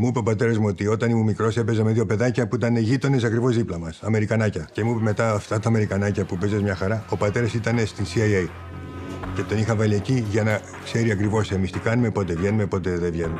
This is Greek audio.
Μου είπε ο πατέρας μου ότι όταν ήμουν μικρός έπαιζα με δύο παιδάκια που ήταν γείτονες ακριβώς δίπλα μας. Αμερικανάκια. Και μου είπε μετά αυτά τα Αμερικανάκια που παίζες μια χαρά, ο πατέρας ήταν στην CIA. Και τον είχα βάλει εκεί για να ξέρει ακριβώς εμείς τι κάνουμε, πότε βγαίνουμε, πότε δεν βγαίνουμε.